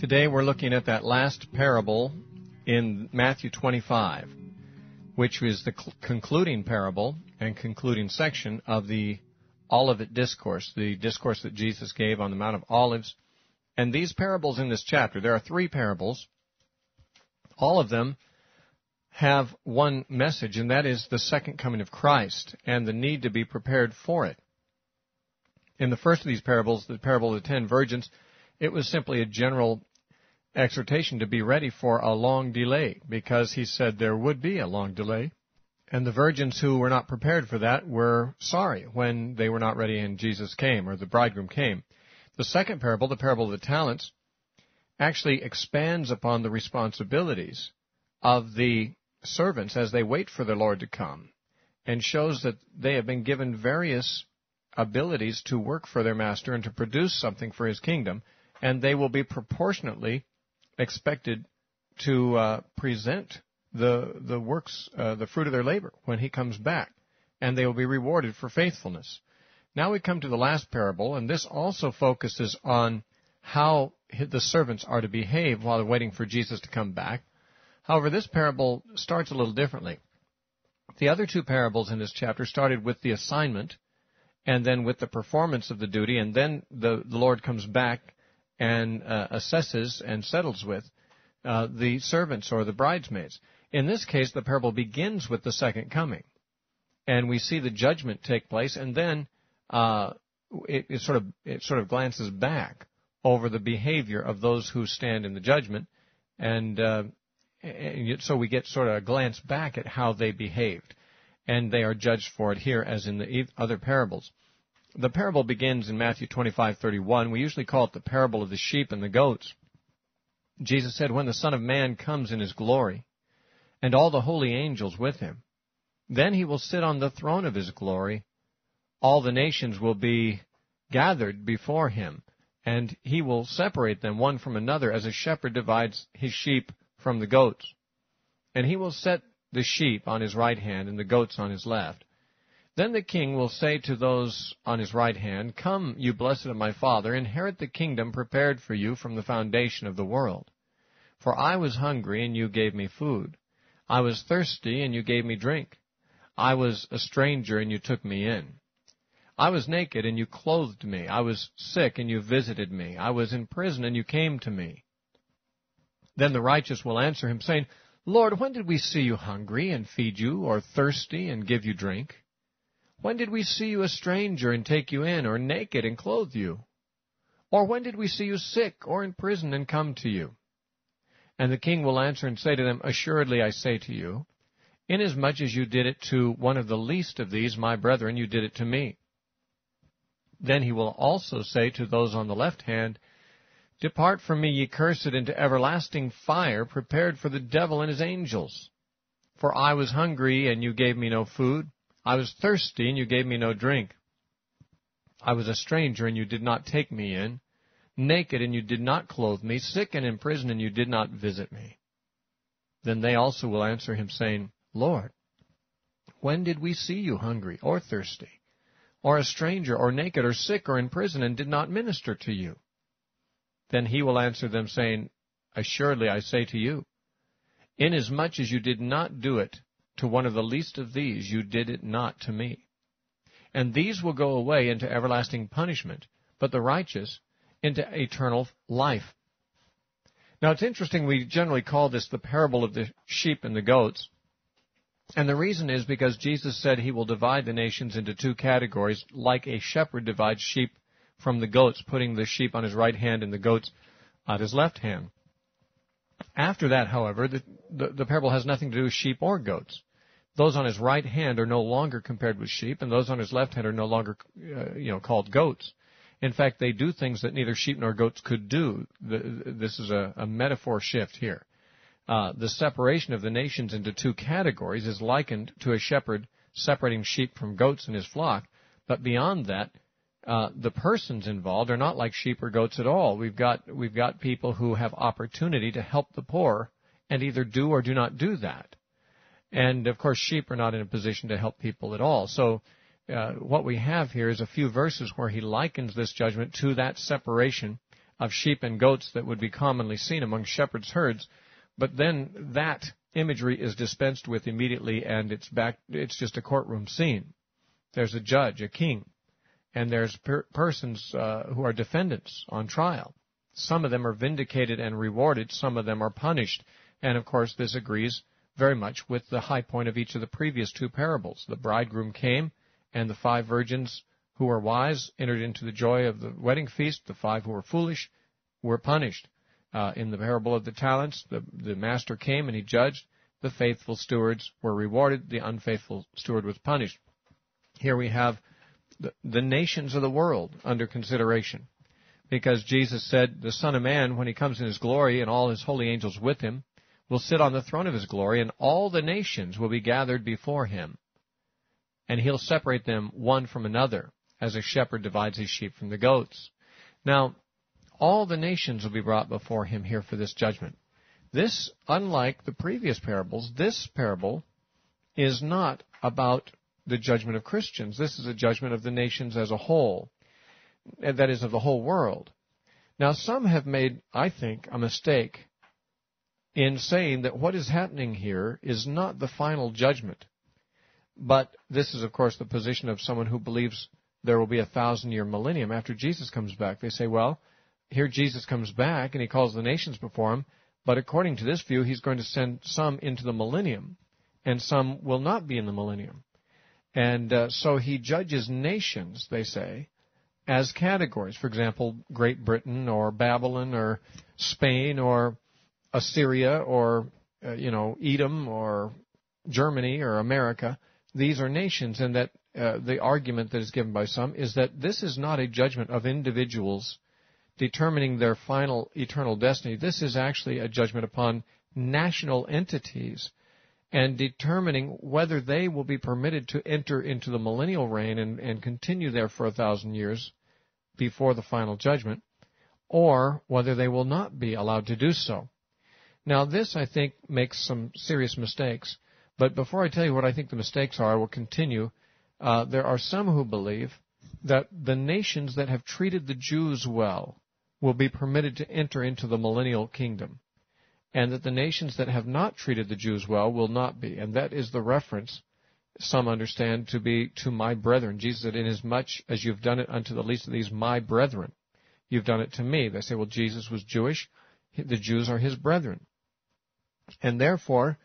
Today we're looking at that last parable in Matthew 25, which is the cl- concluding parable and concluding section of the Olivet Discourse, the discourse that Jesus gave on the Mount of Olives. And these parables in this chapter, there are three parables. All of them have one message, and that is the second coming of Christ and the need to be prepared for it. In the first of these parables, the parable of the ten virgins, it was simply a general exhortation to be ready for a long delay because he said there would be a long delay. And the virgins who were not prepared for that were sorry when they were not ready and Jesus came or the bridegroom came. The second parable, the parable of the talents, actually expands upon the responsibilities of the servants as they wait for their Lord to come and shows that they have been given various abilities to work for their master and to produce something for his kingdom, and they will be proportionately expected to uh, present the the works, uh, the fruit of their labor when he comes back, and they will be rewarded for faithfulness. Now we come to the last parable, and this also focuses on how the servants are to behave while they're waiting for Jesus to come back. However, this parable starts a little differently. The other two parables in this chapter started with the assignment and then with the performance of the duty, and then the, the Lord comes back and uh, assesses and settles with uh, the servants or the bridesmaids. In this case, the parable begins with the second coming, and we see the judgment take place, and then uh, it, it, sort of it sort of glances back over the behavior of those who stand in the judgment, and, uh, and so we get sort of a glance back at how they behaved, and they are judged for it here as in the other parables. The parable begins in Matthew 25:31. We usually call it the parable of the sheep and the goats. Jesus said, "When the Son of Man comes in his glory, and all the holy angels with him, then he will sit on the throne of his glory. All the nations will be gathered before him, and he will separate them one from another as a shepherd divides his sheep from the goats. And he will set the sheep on his right hand and the goats on his left. Then the king will say to those on his right hand, Come, you blessed of my father, inherit the kingdom prepared for you from the foundation of the world. For I was hungry, and you gave me food. I was thirsty, and you gave me drink. I was a stranger, and you took me in. I was naked, and you clothed me. I was sick, and you visited me. I was in prison, and you came to me. Then the righteous will answer him, saying, Lord, when did we see you hungry, and feed you, or thirsty, and give you drink? When did we see you a stranger and take you in, or naked and clothe you? Or when did we see you sick or in prison and come to you? And the king will answer and say to them, Assuredly I say to you, inasmuch as you did it to one of the least of these, my brethren, you did it to me. Then he will also say to those on the left hand, Depart from me, ye cursed, into everlasting fire, prepared for the devil and his angels. For I was hungry, and you gave me no food. I was thirsty, and you gave me no drink. I was a stranger, and you did not take me in, naked, and you did not clothe me, sick and in prison, and you did not visit me. Then they also will answer him, saying, Lord, when did we see you hungry or thirsty, or a stranger, or naked, or sick, or in prison, and did not minister to you? Then he will answer them, saying, Assuredly I say to you, inasmuch as you did not do it to one of the least of these, you did it not to me. And these will go away into everlasting punishment, but the righteous into eternal life. Now it's interesting, we generally call this the parable of the sheep and the goats. And the reason is because Jesus said he will divide the nations into two categories, like a shepherd divides sheep from the goats, putting the sheep on his right hand and the goats on his left hand. After that, however, the, the, the parable has nothing to do with sheep or goats. Those on his right hand are no longer compared with sheep, and those on his left hand are no longer, uh, you know, called goats. In fact, they do things that neither sheep nor goats could do. This is a, a, metaphor shift here. Uh, the separation of the nations into two categories is likened to a shepherd separating sheep from goats in his flock. But beyond that, uh, the persons involved are not like sheep or goats at all. We've got we've got people who have opportunity to help the poor and either do or do not do that. And of course, sheep are not in a position to help people at all. So, uh, what we have here is a few verses where he likens this judgment to that separation of sheep and goats that would be commonly seen among shepherds' herds. But then that imagery is dispensed with immediately and it's back, it's just a courtroom scene. There's a judge, a king, and there's per- persons uh, who are defendants on trial. Some of them are vindicated and rewarded, some of them are punished. And of course, this agrees very much with the high point of each of the previous two parables. The bridegroom came, and the five virgins who were wise entered into the joy of the wedding feast. The five who were foolish were punished. Uh, in the parable of the talents, the, the master came and he judged. The faithful stewards were rewarded. The unfaithful steward was punished. Here we have the, the nations of the world under consideration. Because Jesus said, the Son of Man, when he comes in his glory and all his holy angels with him, will sit on the throne of his glory, and all the nations will be gathered before him. And he'll separate them one from another, as a shepherd divides his sheep from the goats. Now, all the nations will be brought before him here for this judgment. This, unlike the previous parables, this parable is not about the judgment of Christians. This is a judgment of the nations as a whole. That is, of the whole world. Now, some have made, I think, a mistake in saying that what is happening here is not the final judgment. But this is, of course, the position of someone who believes there will be a thousand year millennium after Jesus comes back. They say, well, here Jesus comes back and he calls the nations before him, but according to this view, he's going to send some into the millennium, and some will not be in the millennium. And uh, so he judges nations, they say, as categories. For example, Great Britain or Babylon or Spain or Assyria or uh, you know Edom or Germany or America. These are nations, and that uh, the argument that is given by some is that this is not a judgment of individuals determining their final eternal destiny. This is actually a judgment upon national entities and determining whether they will be permitted to enter into the millennial reign and, and continue there for a thousand years before the final judgment, or whether they will not be allowed to do so. Now, this, I think, makes some serious mistakes. But before I tell you what I think the mistakes are, I will continue. Uh, there are some who believe that the nations that have treated the Jews well will be permitted to enter into the millennial kingdom, and that the nations that have not treated the Jews well will not be. And that is the reference some understand to be to my brethren. Jesus said, Inasmuch as you've done it unto the least of these, my brethren, you've done it to me. They say, well, Jesus was Jewish. The Jews are his brethren. And therefore,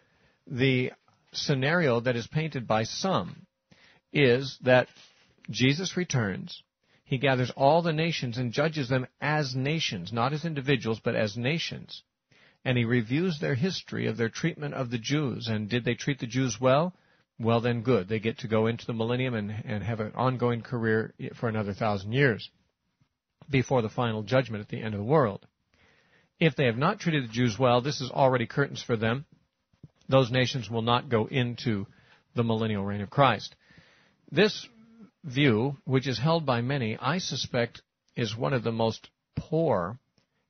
the scenario that is painted by some is that Jesus returns, he gathers all the nations and judges them as nations, not as individuals, but as nations. And he reviews their history of their treatment of the Jews. And did they treat the Jews well? Well, then good. They get to go into the millennium and, and have an ongoing career for another thousand years before the final judgment at the end of the world. If they have not treated the Jews well, this is already curtains for them. Those nations will not go into the millennial reign of Christ. This view, which is held by many, I suspect is one of the most poor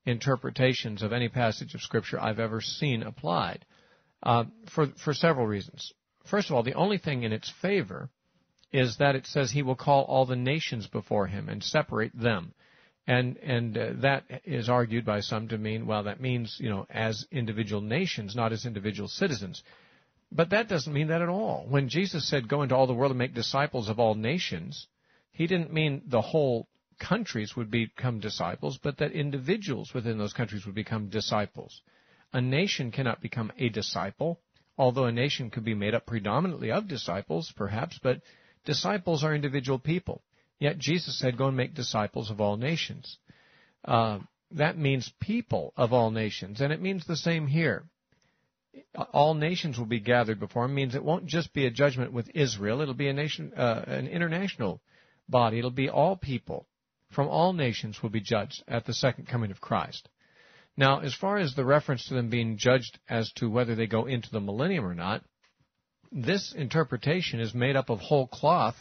interpretations of any passage of Scripture I've ever seen applied, uh, for, for several reasons. First of all, the only thing in its favor is that it says he will call all the nations before him and separate them. And and uh, that is argued by some to mean well that means you know as individual nations, not as individual citizens. But that doesn't mean that at all. When Jesus said go into all the world and make disciples of all nations, he didn't mean the whole countries would become disciples, but that individuals within those countries would become disciples. A nation cannot become a disciple, although a nation could be made up predominantly of disciples, perhaps, but disciples are individual people. Yet Jesus said, Go and make disciples of all nations. Uh, that means people of all nations, and it means the same here. All nations will be gathered before him means it won't just be a judgment with Israel. It'll be a nation, uh, an international body. It'll be all people from all nations will be judged at the second coming of Christ. Now, as far as the reference to them being judged as to whether they go into the millennium or not, this interpretation is made up of whole cloth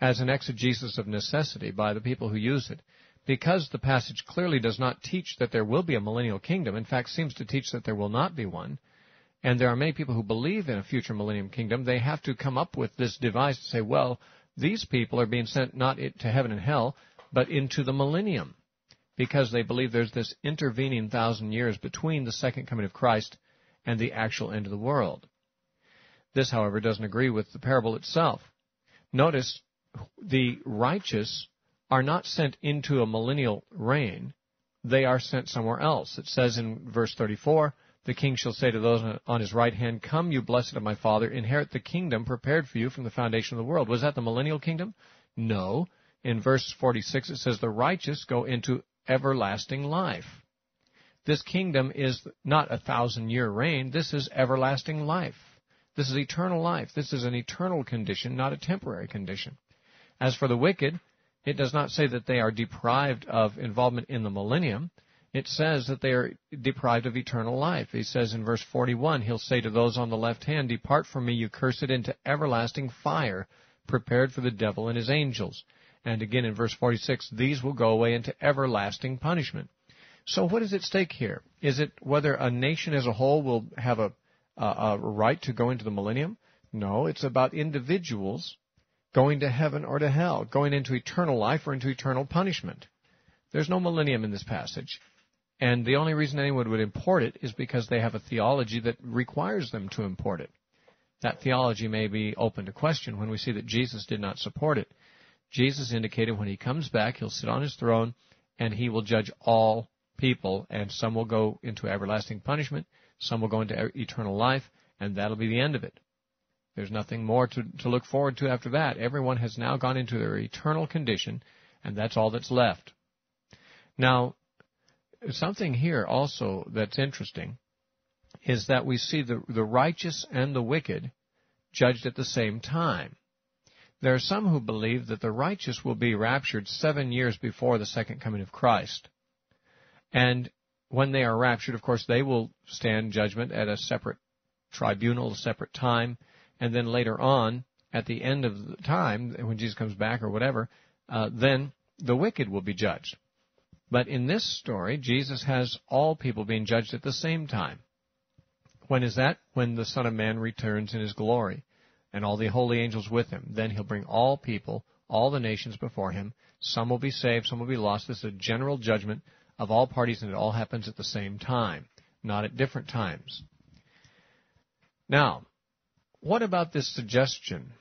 as an exegesis of necessity by the people who use it. Because the passage clearly does not teach that there will be a millennial kingdom, in fact seems to teach that there will not be one, and there are many people who believe in a future millennium kingdom, they have to come up with this device to say, well, these people are being sent not to heaven and hell, but into the millennium. because they believe there's this intervening thousand years between the second coming of Christ and the actual end of the world. This, however, doesn't agree with the parable itself. Notice the righteous are not sent into a millennial reign, they are sent somewhere else. It says in verse 34, the king shall say to those on his right hand, Come, you blessed of my father, inherit the kingdom prepared for you from the foundation of the world. Was that the millennial kingdom? No. In verse 46 it says, The righteous go into everlasting life. This kingdom is not a thousand year reign. This is everlasting life. This is eternal life. This is an eternal condition, not a temporary condition. As for the wicked, it does not say that they are deprived of involvement in the millennium. It says that they are deprived of eternal life. He says in verse 41, He'll say to those on the left hand, Depart from me, you cursed, into everlasting fire, prepared for the devil and his angels. And again in verse 46, These will go away into everlasting punishment. So what is at stake here? Is it whether a nation as a whole will have a, a, a right to go into the millennium? No, it's about individuals going to heaven or to hell, going into eternal life or into eternal punishment. There's no millennium in this passage. And the only reason anyone would import it is because they have a theology that requires them to import it. That theology may be open to question when we see that Jesus did not support it. Jesus indicated when he comes back, he'll sit on his throne and he will judge all people, and some will go into everlasting punishment, some will go into eternal life, and that'll be the end of it. There's nothing more to, to look forward to after that. Everyone has now gone into their eternal condition, and that's all that's left. Now, something here also that's interesting is that we see the, the righteous and the wicked judged at the same time. There are some who believe that the righteous will be raptured seven years before the second coming of Christ. And when they are raptured, of course, they will stand judgment at a separate tribunal, a separate time, and then later on, at the end of the time, when Jesus comes back or whatever, uh, then the wicked will be judged. But in this story, Jesus has all people being judged at the same time. When is that? When the Son of Man returns in his glory, and all the holy angels with him. Then he'll bring all people, all the nations before him. Some will be saved, some will be lost. This is a general judgment of all parties, and it all happens at the same time, not at different times. Now, what about this suggestion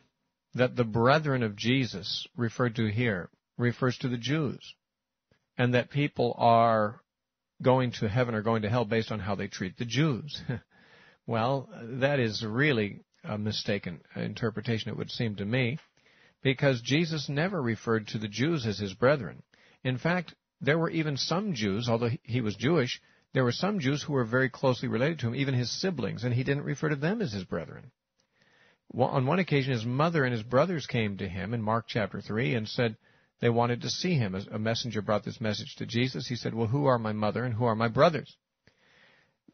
that the brethren of Jesus referred to here refers to the Jews and that people are going to heaven or going to hell based on how they treat the Jews? well, that is really a mistaken interpretation, it would seem to me, because Jesus never referred to the Jews as his brethren. In fact, there were even some Jews, although he was Jewish, there were some Jews who were very closely related to him, even his siblings, and he didn't refer to them as his brethren on one occasion, his mother and his brothers came to him in Mark chapter 3 and said they wanted to see him. A messenger brought this message to Jesus. He said, Well, who are my mother and who are my brothers?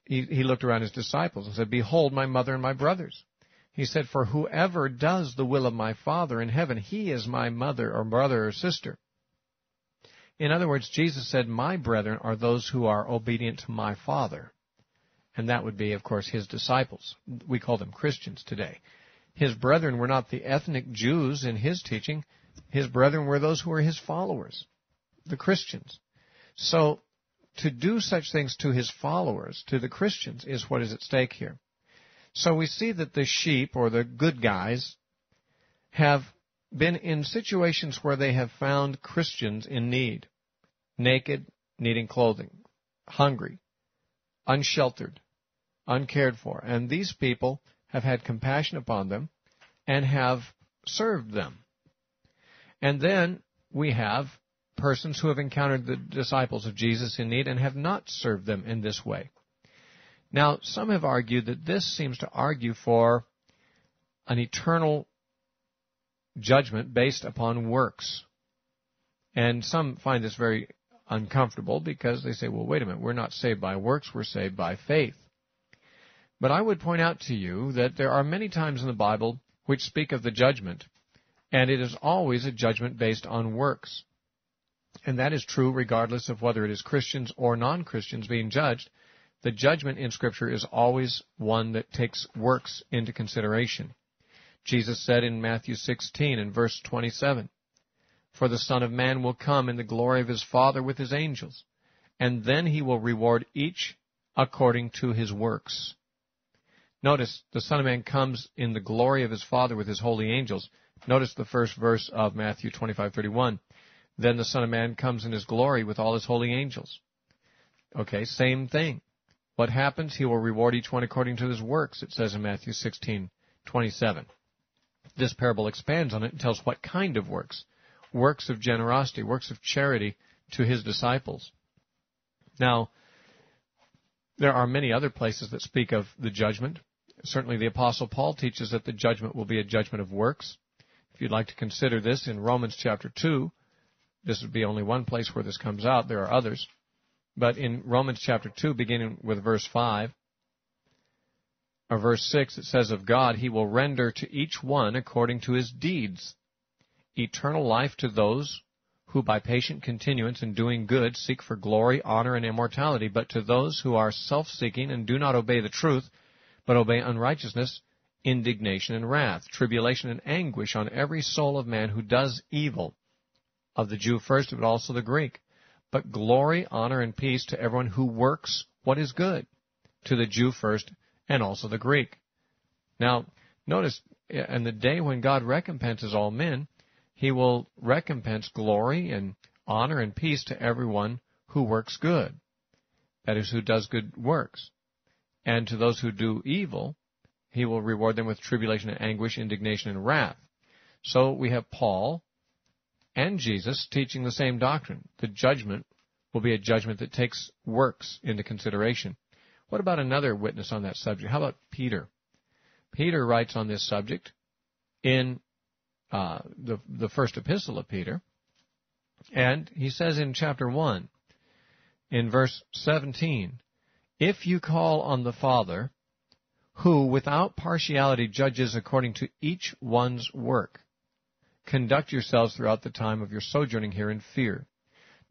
He, he looked around his disciples and said, Behold, my mother and my brothers. He said, For whoever does the will of my Father in heaven, he is my mother or brother or sister. In other words, Jesus said, My brethren are those who are obedient to my Father. And that would be, of course, his disciples. We call them Christians today. His brethren were not the ethnic Jews in his teaching. His brethren were those who were his followers, the Christians. So, to do such things to his followers, to the Christians, is what is at stake here. So we see that the sheep, or the good guys, have been in situations where they have found Christians in need, naked, needing clothing, hungry, unsheltered, uncared for. And these people have had compassion upon them and have served them. And then we have persons who have encountered the disciples of Jesus in need and have not served them in this way. Now, some have argued that this seems to argue for an eternal judgment based upon works. And some find this very uncomfortable because they say, well, wait a minute, we're not saved by works, we're saved by faith. But I would point out to you that there are many times in the Bible which speak of the judgment, and it is always a judgment based on works. And that is true regardless of whether it is Christians or non-Christians being judged. The judgment in Scripture is always one that takes works into consideration. Jesus said in Matthew 16 and verse 27, For the Son of Man will come in the glory of his Father with his angels, and then he will reward each according to his works. Notice the Son of Man comes in the glory of his Father with his holy angels. Notice the first verse of Matthew 25:31. Then the Son of Man comes in his glory with all his holy angels. Okay, same thing. What happens? He will reward each one according to his works, it says in Matthew 16:27. This parable expands on it and tells what kind of works. Works of generosity, works of charity to his disciples. Now, there are many other places that speak of the judgment. Certainly the apostle Paul teaches that the judgment will be a judgment of works. If you'd like to consider this in Romans chapter 2, this would be only one place where this comes out. There are others. But in Romans chapter 2, beginning with verse 5, or verse 6, it says of God, He will render to each one according to his deeds. Eternal life to those who by patient continuance in doing good seek for glory, honor, and immortality, but to those who are self-seeking and do not obey the truth, but obey unrighteousness, indignation and wrath, tribulation and anguish on every soul of man who does evil, of the Jew first, but also the Greek. But glory, honor, and peace to everyone who works what is good, to the Jew first, and also the Greek. Now, notice, eh, in the day when God recompenses all men, he will recompense glory and honor and peace to everyone who works good. That is, who does good works. And to those who do evil, he will reward them with tribulation and anguish, indignation and wrath. So we have Paul and Jesus teaching the same doctrine. The judgment will be a judgment that takes works into consideration. What about another witness on that subject? How about Peter? Peter writes on this subject in uh, the, the first epistle of Peter. And he says in chapter 1, in verse 17, If you call on the Father, who without partiality judges according to each one's work, conduct yourselves throughout the time of your sojourning here in fear.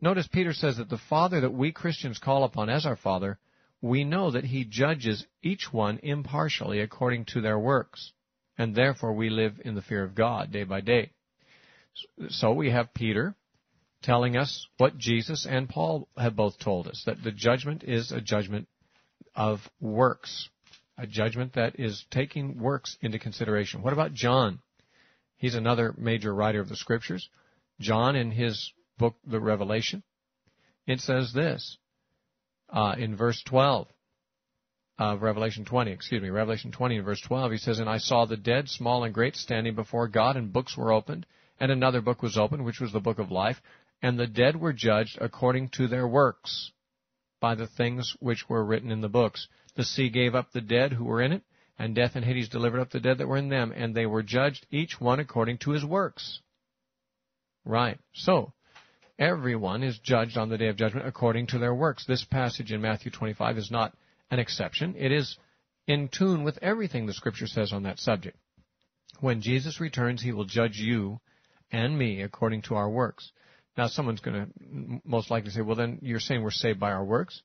Notice Peter says that the Father that we Christians call upon as our Father, we know that He judges each one impartially according to their works and therefore we live in the fear of God day by day. So we have Peter telling us what Jesus and Paul have both told us, that the judgment is a judgment of works, a judgment that is taking works into consideration. What about John? He's another major writer of the scriptures. John, in his book, The Revelation, it says this uh, in verse 12 of Revelation 20, excuse me, Revelation 20 and verse 12, he says, And I saw the dead, small and great, standing before God, and books were opened, and another book was opened, which was the book of life, and the dead were judged according to their works by the things which were written in the books. The sea gave up the dead who were in it, and death and Hades delivered up the dead that were in them, and they were judged each one according to his works. Right. So, everyone is judged on the day of judgment according to their works. This passage in Matthew 25 is not an exception. It is in tune with everything the scripture says on that subject. When Jesus returns, he will judge you and me according to our works. Now someone's going to most likely say, well then you're saying we're saved by our works?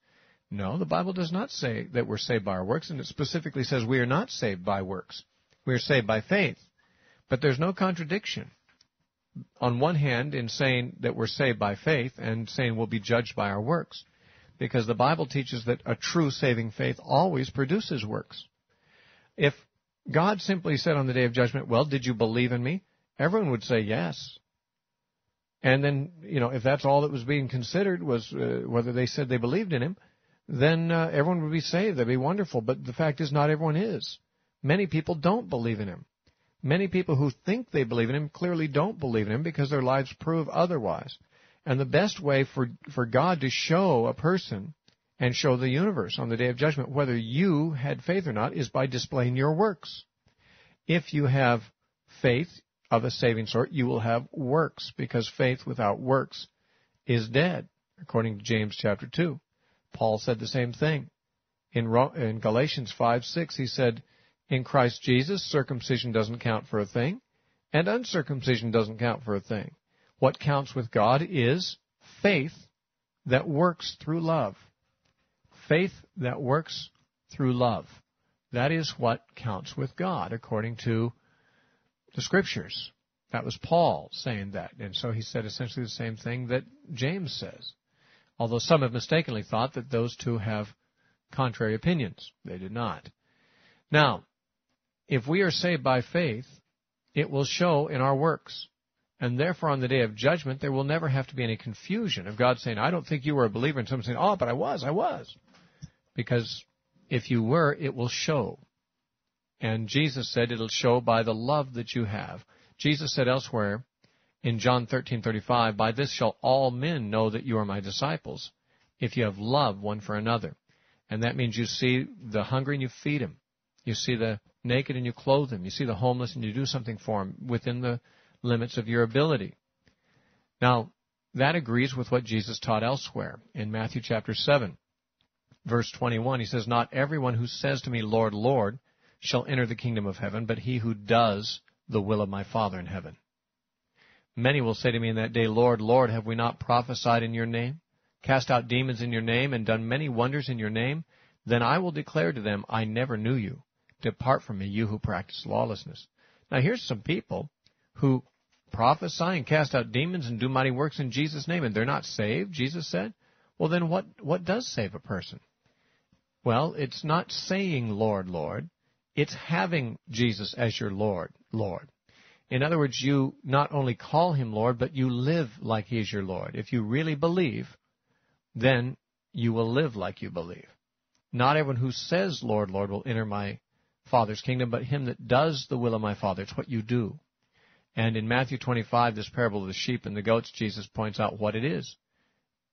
No, the Bible does not say that we're saved by our works, and it specifically says we are not saved by works. We are saved by faith. But there's no contradiction. On one hand, in saying that we're saved by faith and saying we'll be judged by our works because the Bible teaches that a true saving faith always produces works. If God simply said on the day of judgment, well, did you believe in me? Everyone would say yes. And then, you know, if that's all that was being considered was uh, whether they said they believed in him, then uh, everyone would be saved. That'd be wonderful. But the fact is, not everyone is. Many people don't believe in him. Many people who think they believe in him clearly don't believe in him because their lives prove otherwise. And the best way for, for God to show a person and show the universe on the day of judgment whether you had faith or not is by displaying your works. If you have faith of a saving sort, you will have works because faith without works is dead, according to James chapter 2. Paul said the same thing. In, in Galatians 5 6, he said, In Christ Jesus, circumcision doesn't count for a thing, and uncircumcision doesn't count for a thing. What counts with God is faith that works through love. Faith that works through love. That is what counts with God, according to the scriptures. That was Paul saying that. And so he said essentially the same thing that James says. Although some have mistakenly thought that those two have contrary opinions. They did not. Now, if we are saved by faith, it will show in our works. And therefore, on the day of judgment, there will never have to be any confusion of God saying, I don't think you were a believer, and someone saying, Oh, but I was, I was. Because if you were, it will show. And Jesus said it'll show by the love that you have. Jesus said elsewhere in John 13:35, "By this shall all men know that you are my disciples, if you have love one for another." And that means you see the hungry and you feed them. You see the naked and you clothe them. You see the homeless and you do something for them within the limits of your ability. Now, that agrees with what Jesus taught elsewhere in Matthew chapter 7, verse 21. He says, Not everyone who says to me, Lord, Lord, shall enter the kingdom of heaven, but he who does the will of my Father in heaven. Many will say to me in that day, Lord, Lord, have we not prophesied in your name, cast out demons in your name, and done many wonders in your name? Then I will declare to them, I never knew you. Depart from me, you who practice lawlessness. Now here's some people who prophesy and cast out demons and do mighty works in Jesus' name, and they're not saved, Jesus said. Well, then what, what does save a person? Well, it's not saying Lord, Lord. It's having Jesus as your Lord, Lord. In other words, you not only call him Lord, but you live like he is your Lord. If you really believe, then you will live like you believe. Not everyone who says, Lord, Lord, will enter my Father's kingdom, but him that does the will of my Father. It's what you do. And in Matthew 25, this parable of the sheep and the goats, Jesus points out what it is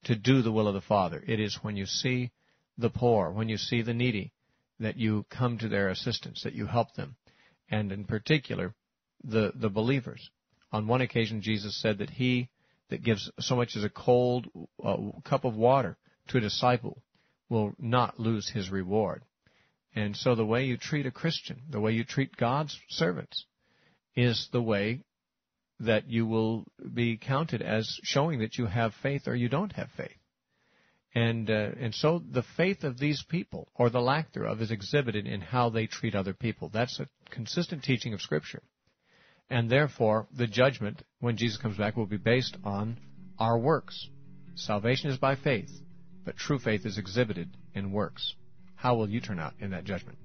to do the will of the Father. It is when you see the poor, when you see the needy, that you come to their assistance, that you help them. And in particular, the, the believers. On one occasion, Jesus said that he that gives so much as a cold uh, cup of water to a disciple will not lose his reward. And so the way you treat a Christian, the way you treat God's servants, is the way that you will be counted as showing that you have faith or you don't have faith. And uh, and so the faith of these people, or the lack thereof, is exhibited in how they treat other people. That's a consistent teaching of Scripture. And therefore, the judgment, when Jesus comes back, will be based on our works. Salvation is by faith, but true faith is exhibited in works. How will you turn out in that judgment?